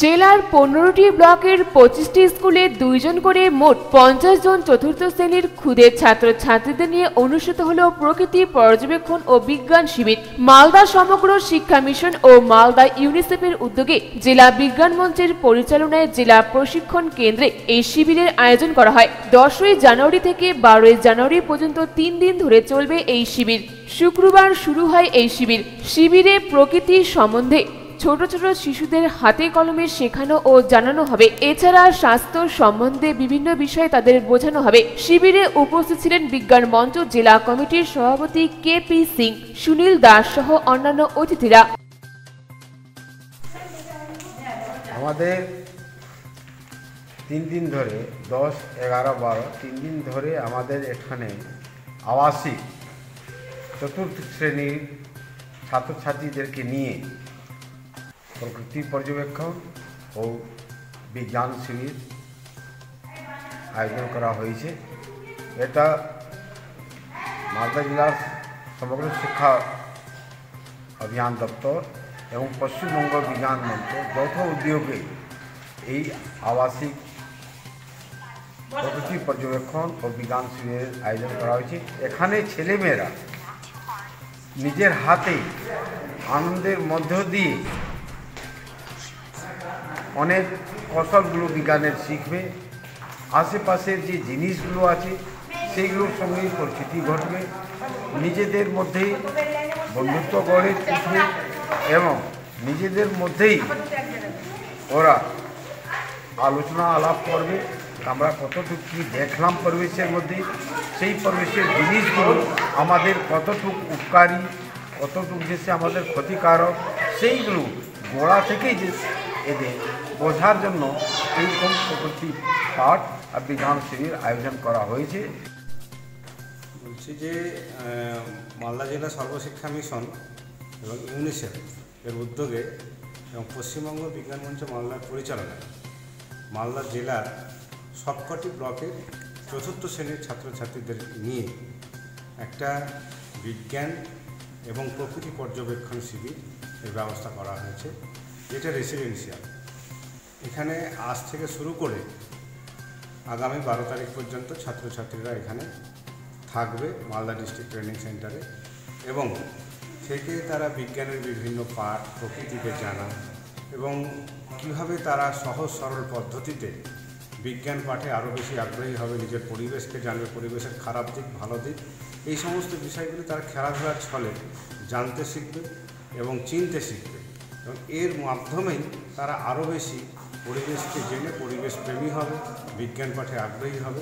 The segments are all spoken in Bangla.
জেলার পনেরোটি ব্লকের পঁচিশটি স্কুলে দুইজন করে মোট পঞ্চাশ জন চতুর্থ শ্রেণির ক্ষুদে ছাত্র ছাত্রীদের নিয়ে অনুষ্ঠিত হল প্রকৃতি পর্যবেক্ষণ ও বিজ্ঞান শিবির। মালদা সমগ্র শিক্ষা মিশন ও মালদা ইউনিসেফের উদ্যোগে জেলা বিজ্ঞান মঞ্চের পরিচালনায় জেলা প্রশিক্ষণ কেন্দ্রে এই শিবিরের আয়োজন করা হয়। দশই জানুয়ারি থেকে বারোই জানুয়ারি পর্যন্ত তিন দিন ধরে চলবে এই শিবির। শুক্রবার শুরু হয় এই শিবির। শিবিরে প্রকৃতি সম্বন্ধে ছোট ছোট শিশুদের হাতে কলমে শেখানো ও জানানো হবে। এছাড়া স্বাস্থ্য সম্বন্ধে বিভিন্ন বিষয়ে তাদের বোঝানো হবে। শিবিরে উপস্থিত ছিলেন বিজ্ঞান মঞ্চ জেলা কমিটির সভাপতি কে পি সিং, সুনীল দাস সহ অন্যান্য অতিথিরা। আমাদের তিন দিন ধরে, দশ, এগারো, বারো, তিন দিন ধরে আমাদের এখানে আবাসিক চতুর্থ শ্রেণির ছাত্রছাত্রীদেরকে নিয়ে প্রকৃতি পর্যবেক্ষণ ও বিজ্ঞান শিবির আয়োজন করা হয়েছে এটা মালদা জেলার সমগ্র শিক্ষা অভিযান দপ্তর এবং পশ্চিমবঙ্গ বিজ্ঞান মঞ্চ যৌথ উদ্যোগে এই আবাসিক প্রকৃতি পর্যবেক্ষণ ও বিজ্ঞান শিবিরের আয়োজন করা হয়েছে এখানে ছেলেমেয়েরা নিজের হাতে আনন্দের মধ্য দিয়ে অনেক কৌশলগুলো বিজ্ঞানের শিখবে। আশেপাশের যে জিনিসগুলো আছে, সেইগুলোর সঙ্গে পরিচিতি ঘটবে। নিজেদের মধ্যেই বন্ধুত্ব গড়ে উঠবে এবং নিজেদের মধ্যেই ওরা আলোচনা আলাপ করবে। আমরা কতটুকু কী দেখলাম পরিবেশের মধ্যে, সেই পরিবেশের জিনিসগুলো আমাদের কতটুকু উপকারী, কতটুকু যে আমাদের ক্ষতিকারক, সেইগুলো গোড়া থেকেই যে এদের বোঝার জন্য এইরকম প্রকৃতি পাঠ আর বিজ্ঞান শ্রেণির আয়োজন করা হয়েছে? বলছি যে মালদা জেলা সর্বশিক্ষা মিশন এবং ইউনিসেফ এর উদ্যোগে এবং পশ্চিমবঙ্গ বিজ্ঞান মঞ্চ মালদার পরিচালনায় মালদা জেলার সবকটি ব্লকের চতুর্থ শ্রেণির ছাত্রছাত্রীদের নিয়ে একটা বিজ্ঞান এবং প্রকৃতি পর্যবেক্ষণ শিবির এর ব্যবস্থা করা হয়েছে। যেটা রেসিডেন্সিয়াল এখানে আজ থেকে শুরু করে আগামী বারো তারিখ পর্যন্ত ছাত্রছাত্রীরা এখানে থাকবে মালদা ডিস্ট্রিক্ট ট্রেনিং সেন্টারে এবং থেকে তারা বিজ্ঞানের বিভিন্ন পাঠ, প্রকৃতিকে জানা এবং কীভাবে তারা সহজ সরল পদ্ধতিতে বিজ্ঞান পাঠে আরও বেশি আগ্রহী হবে নিজের পরিবেশকে জানবে, পরিবেশের খারাপ দিক, ভালো দিক। এই সমস্ত বিষয়গুলি তারা খেলাধুলার ছলে জানতে শিখবে এবং চিনতে শিখবে। এবং এর মাধ্যমেই তারা আরও বেশি পরিবেশকে জেনে পরিবেশ প্রেমী হবে, বিজ্ঞান পাঠে আগ্রহী হবে।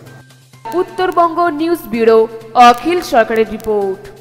উত্তরবঙ্গ নিউজ ব্যুরো, অখিল সরকারের রিপোর্ট।